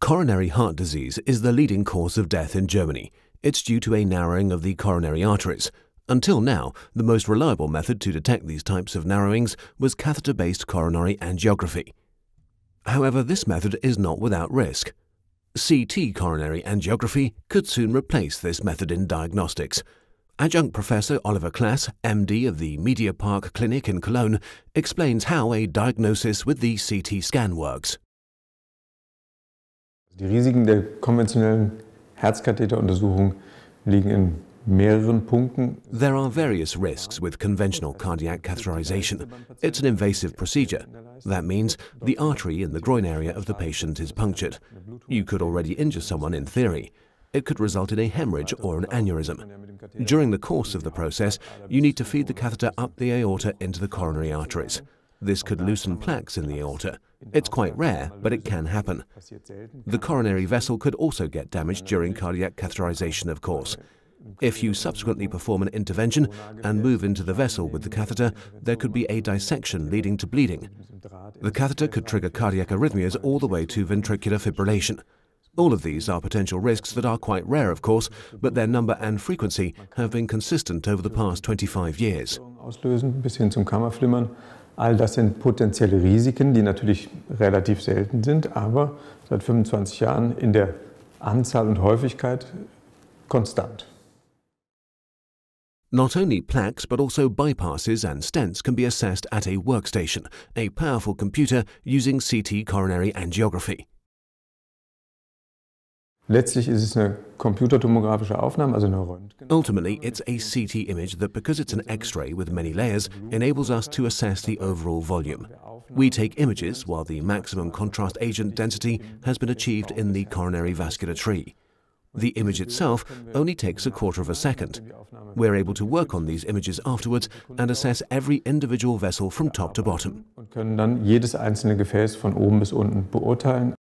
Coronary heart disease is the leading cause of death in Germany. It's due to a narrowing of the coronary arteries. Until now, the most reliable method to detect these types of narrowings was catheter-based coronary angiography. However, this method is not without risk. CT coronary angiography could soon replace this method in diagnostics. Adjunct Professor Oliver Klass, MD of the Media Park Clinic in Cologne, explains how a diagnosis with the CT scan works. Die Risiken der konventionellen Herzkatheteruntersuchung liegen in mehreren Punkten. There are various risks with conventional cardiac catheterization. It's an invasive procedure. That means the artery in the groin area of the patient is punctured. You could already injure someone in theory. It could result in a hemorrhage or an aneurysm. During the course of the process, you need to feed the catheter up the aorta into the coronary arteries. This could loosen plaques in the aorta. It's quite rare, but it can happen. The coronary vessel could also get damaged during cardiac catheterization, of course. If you subsequently perform an intervention and move into the vessel with the catheter, there could be a dissection leading to bleeding. The catheter could trigger cardiac arrhythmias all the way to ventricular fibrillation. All of these are potential risks that are quite rare, of course, but their number and frequency have been consistent over the past 25 years. All das sind potenzielle Risiken, die natürlich relativ selten sind, aber seit 25 Jahren in der Anzahl und Häufigkeit konstant. Not only plaques, but also bypasses and stents can be assessed at a workstation, a powerful computer using CT coronary angiography. Letztlich ist es eine computertomographische Aufnahme, also eine Röntgen. Ultimately, it's a CT image that, because it's an X-ray with many layers, enables us to assess the overall volume. We take images while the maximum contrast agent density has been achieved in the coronary vascular tree. The image itself only takes a quarter of a second. We're able to work on these images afterwards and assess every individual vessel from top to bottom. Und können dann jedes einzelne Gefäß von oben bis unten beurteilen.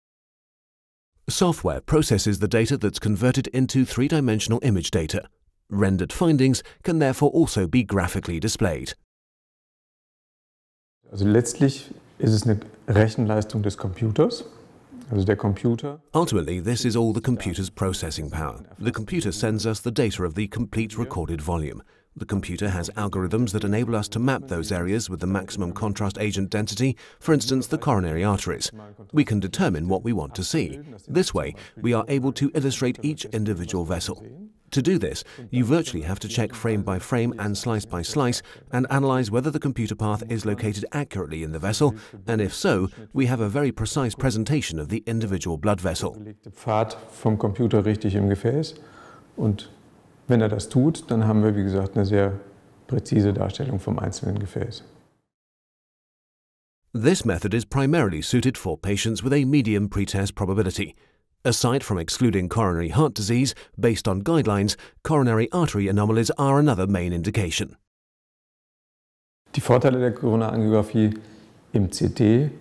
Software processes the data that's converted into three-dimensional image data. Rendered findings can therefore also be graphically displayed. Also letztlich ist es eine Rechenleistung des Computers. Also der Computer. Ultimately, this is all the computer's processing power. The computer sends us the data of the complete recorded volume. The computer has algorithms that enable us to map those areas with the maximum contrast agent density, for instance, the coronary arteries. We can determine what we want to see. This way, we are able to illustrate each individual vessel. To do this, you virtually have to check frame by frame and slice by slice and analyze whether the computer path is located accurately in the vessel, and if so, we have a very precise presentation of the individual blood vessel. Wenn er das tut, dann haben wir, wie gesagt, eine sehr präzise Darstellung vom einzelnen Gefäß. This method is primarily suited for patients with a medium pretest probability. Aside from excluding coronary heart disease, based on guidelines, coronary artery anomalies are another main indication. Die Vorteile der Koronarangiographie im CT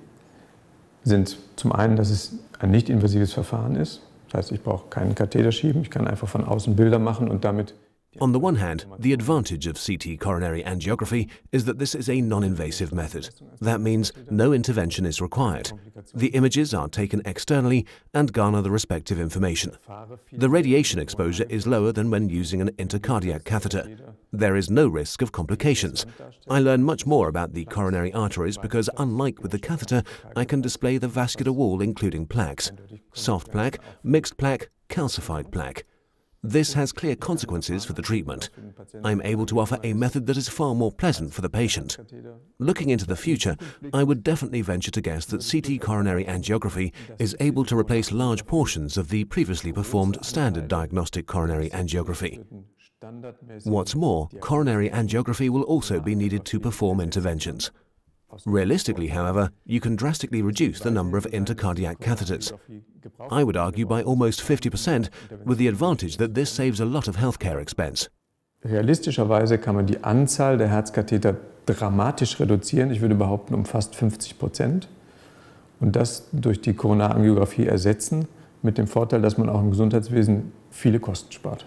sind zum einen, dass es ein nicht-invasives Verfahren ist. Das heißt, ich brauche keinen Katheter schieben, ich kann einfach von außen Bilder machen und damit On the one hand, the advantage of CT coronary angiography is that this is a non-invasive method. That means no intervention is required. The images are taken externally and garner the respective information. The radiation exposure is lower than when using an intercardiac catheter. There is no risk of complications. I learn much more about the coronary arteries because unlike with the catheter, I can display the vascular wall including plaques. Soft plaque, mixed plaque, calcified plaque. This has clear consequences for the treatment. I am able to offer a method that is far more pleasant for the patient. Looking into the future, I would definitely venture to guess that CT coronary angiography is able to replace large portions of the previously performed standard diagnostic coronary angiography. What's more, coronary angiography will also be needed to perform interventions. Realistically, however, you can drastically reduce the number of intercardiac catheters. I would argue by almost 50%, with the advantage that this saves a lot of healthcare expense. Realistischerweise kann man die Anzahl der Herzkatheter dramatisch reduzieren. Ich würde behaupten um fast 50 Prozent. Und das durch die Koronarangiographie ersetzen, mit dem Vorteil, dass man auch im Gesundheitswesen viele Kosten spart.